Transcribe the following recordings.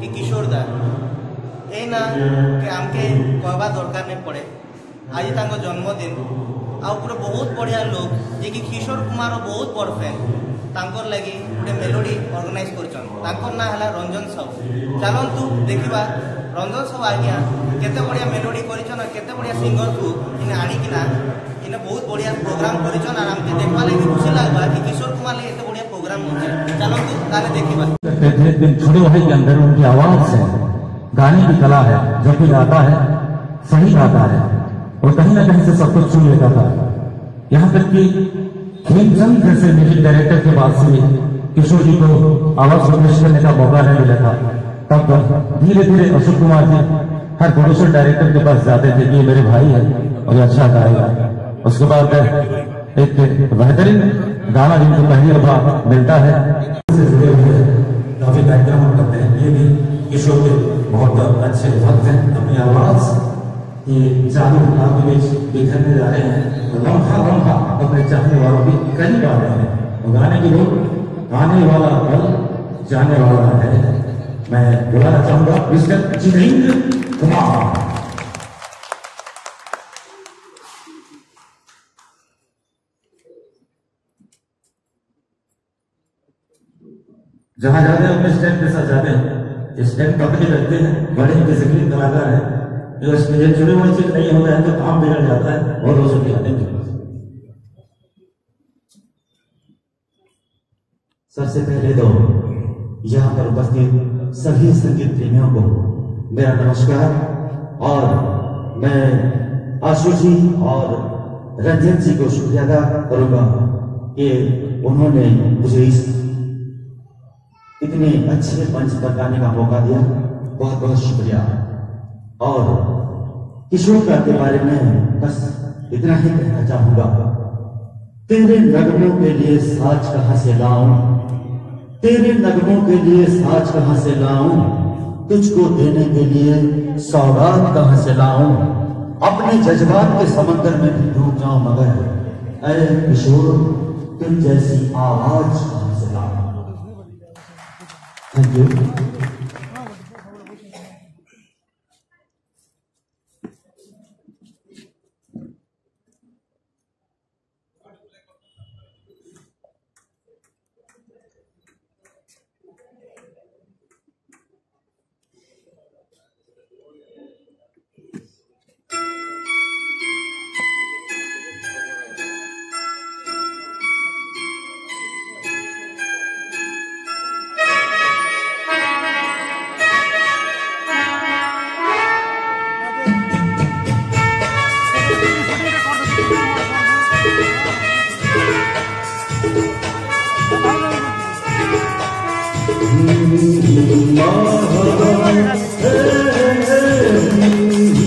କି କିଶୋର ଦା ଏଇନା କି ଆମକେ କହିବା ଦରକାର ନାଇଁ ପଡ଼େ ଆଜି ତାଙ୍କ ଜନ୍ମଦିନ ଆଉ ପୁରା ବହୁତ ବଢ଼ିଆ ଲୋକ ଯିଏକି କିଶୋର କୁମାରର ବହୁତ ବଡ଼ ଫ୍ୟାନ୍ ତାଙ୍କର ଲାଗି ଗୋଟେ ମେଲୋଡି ଅର୍ଗାନାଇଜ କରିଛନ୍ ତାଙ୍କର ନାଁ ହେଲା ରଞ୍ଜନ ସାହୁ ଚାଲନ୍ତୁ ଦେଖିବା جب بھی گاتا ہے صحیح گاتا ہے اور کہیں نہ کہیں سے سب کچھ لیتا تھا یہاں تک کیسے میوزک ڈائریکٹر کے بعد سے موقع نہیں ملتا تھا تب دھیرے دھیرے اشوک کمار جی ہر پروڈیوسر ڈائریکٹر کے پاس جاتے تھے کہ یہ میرے بھائی ہے اور یہ اچھا گائے گا۔ اس کے بعد ایک بہترین گانا جن کو پہلی ربا ملتا ہے۔ اسے جو ہوئے ہیں کافی بیک ہم کرتے ہیں۔ یہ بھی کشور کے بہت اچھے وقت ہیں۔ اپنی آواز یہ چاروں آپ کے بیچ بکھرنے جا رہے ہیں۔ لمحہ لمحہ اپنے چاہنے والوں بھی کئی بار رہے ہیں گانے کی روح آنے والا پل جانے والا ہے۔ میں بلانا چاہوں گا مسٹر جتیندر کمار۔ جہاں جاتے ہیں، اپنے اسٹینڈ کے ساتھ جاتے ہیں۔ اسٹینڈ کپڑے رکھتے ہیں، بڑے کے ذکر کلاکار ہیں۔ جو اس میں جڑے ہوئے چیز نہیں ہوتا ہے، تو کام بگڑ جاتا ہے اور وہ سب جاتے سب سے پہلے تو یہاں پر اپستھت سبھی سنگیت پریمیوں کو میرا نمسکار اور میں آسو جی اور رنجن جی کو شکریہ ادا کروں گا کہ انہوں نے مجھے اس اتنے اچھے منچ پر گانے کا موقع دیا۔ بہت بہت شکریہ۔ اور کشور کا کے بارے میں بس اتنا ہی کہنا چاہوں گا۔ تیرے نغموں کے لیے ساج کہاں سے لاؤں تیرے نگموں کے لیے ساج کہاں سے لاؤں؟ تجھ کو دینے کے لیے سوگات کہاں سے لاؤں؟ اپنے جذبات کے سمندر میں بھی ڈوب جاؤں مگر، اے کشور، تم جیسی آواز کہاں سے لاؤں؟ Thank you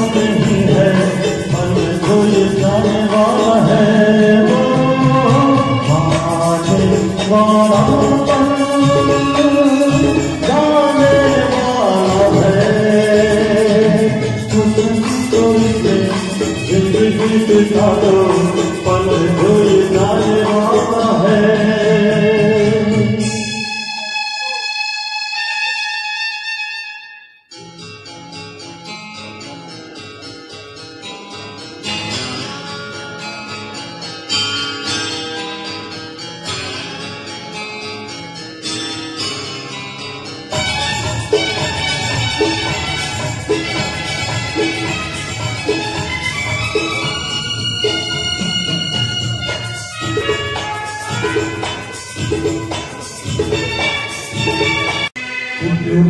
Lord.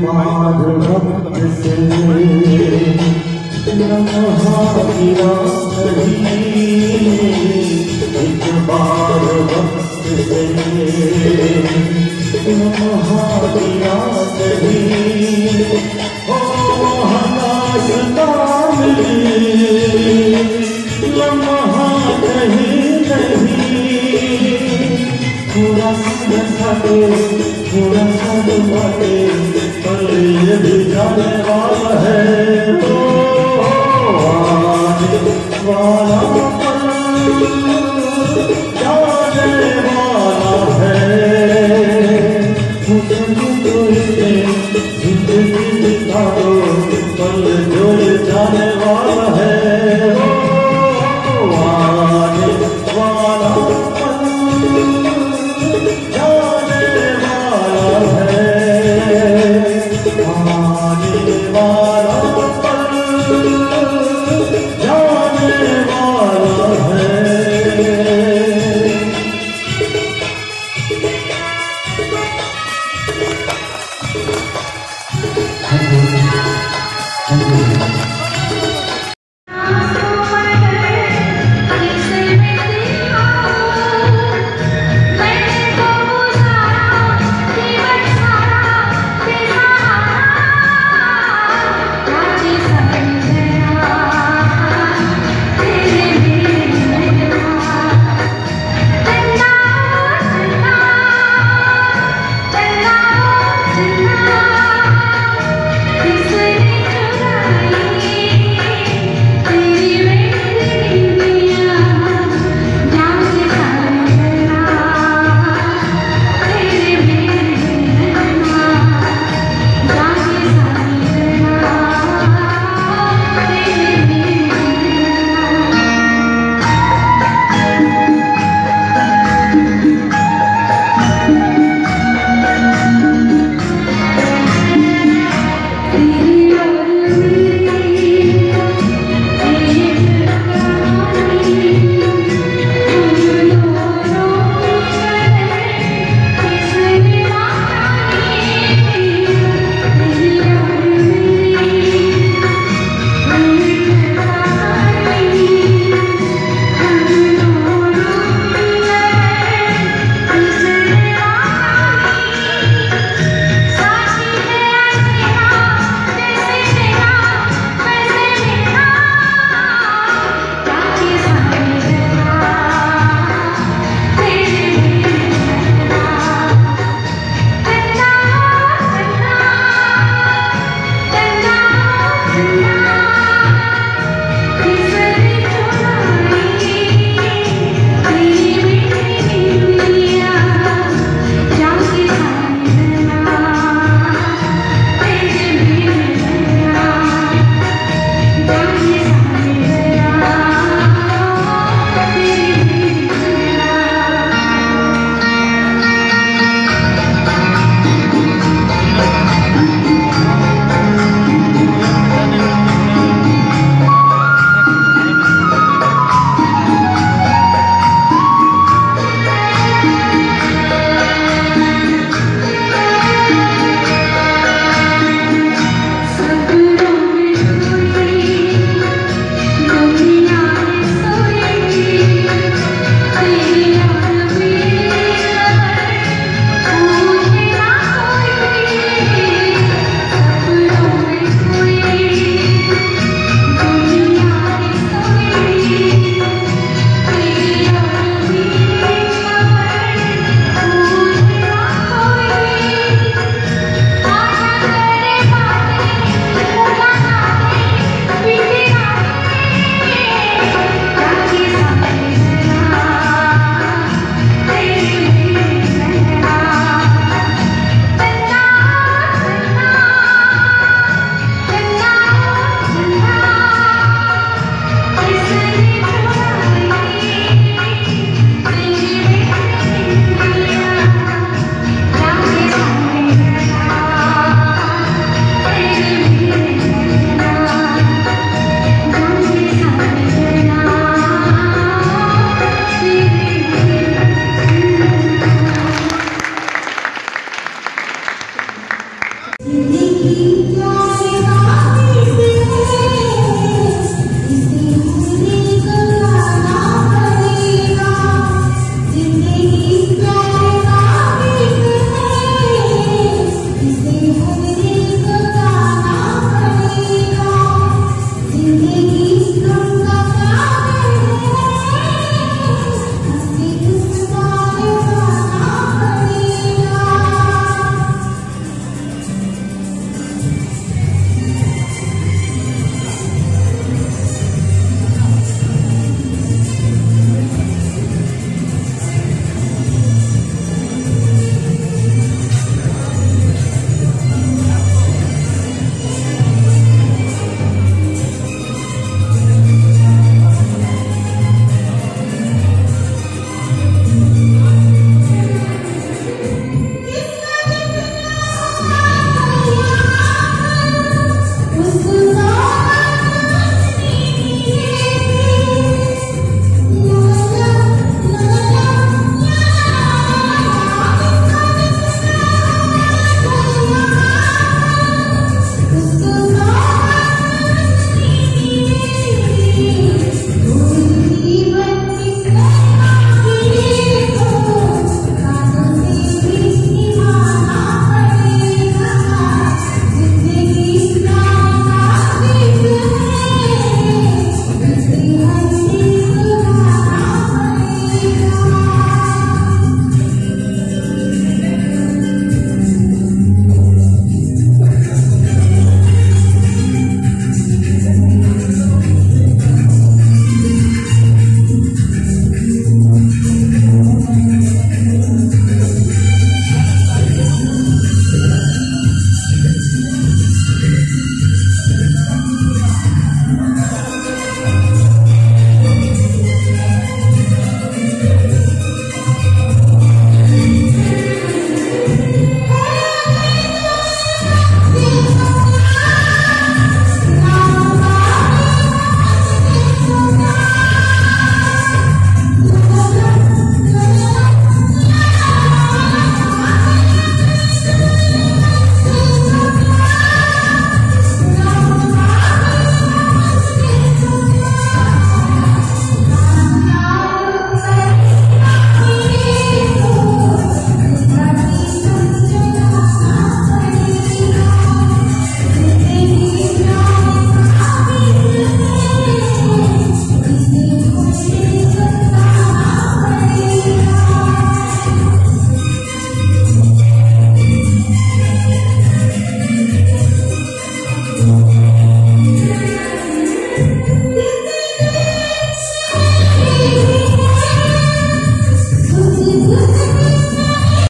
مادھ بھکت سے رمحہ کیا سہیل ایک بار بھکت سے رمحہ کیا سہیل اوہ ناشتا ملی لمحہ کہیں نہیں خورا سنگھ سکے خورا سنگھ سکے یہ دکھانے والا ہے تو والا